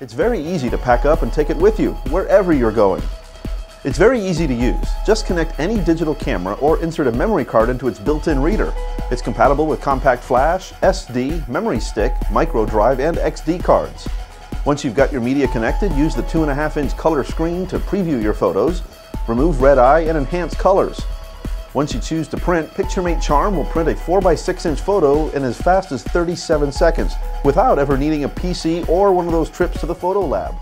It's very easy to pack up and take it with you, wherever you're going. It's very easy to use. Just connect any digital camera or insert a memory card into its built-in reader. It's compatible with compact flash, SD, memory stick, micro drive, and XD cards. Once you've got your media connected, use the 2.5 inch color screen to preview your photos, remove red eye, and enhance colors. Once you choose to print, PictureMate Charm will print a 4x6 inch photo in as fast as 37 seconds without ever needing a PC or one of those trips to the photo lab.